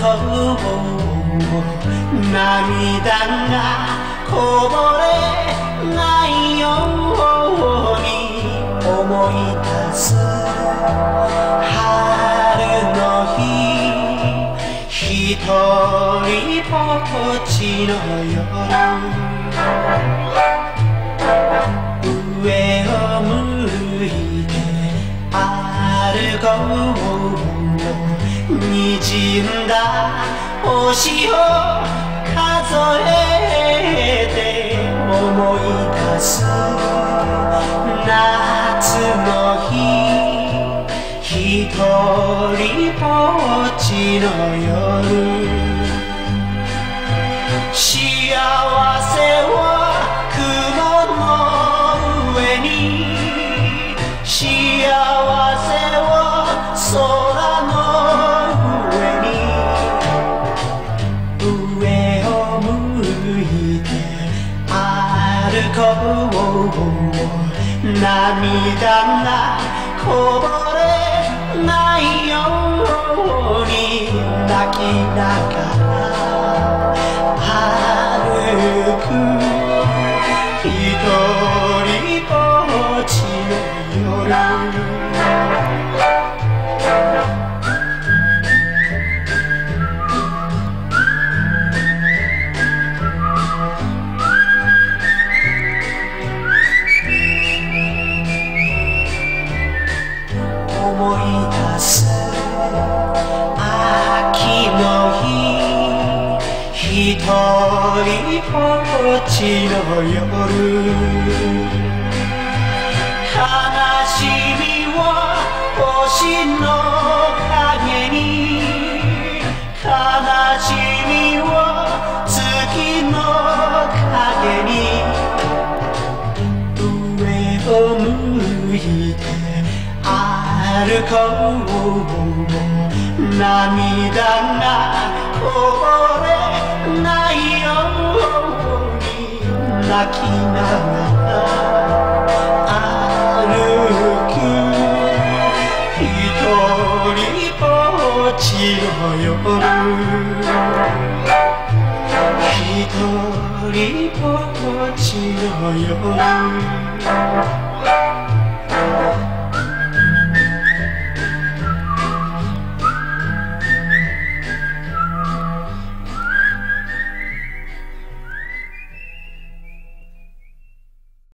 涙がこぼれないように思い出す春の日一人ぼっちの夜上を向いて歩こうにじんだ星を数えて思い出す夏の日ひとりぼっちの夜。いて歩こう。涙がこぼれないように。人ぼっちの夜悲しみは星の影に悲しみは月の影に上を向いて歩こう涙がこぼれ泣きながら歩く。一人ぼっちの夜。一人ぼっちの夜。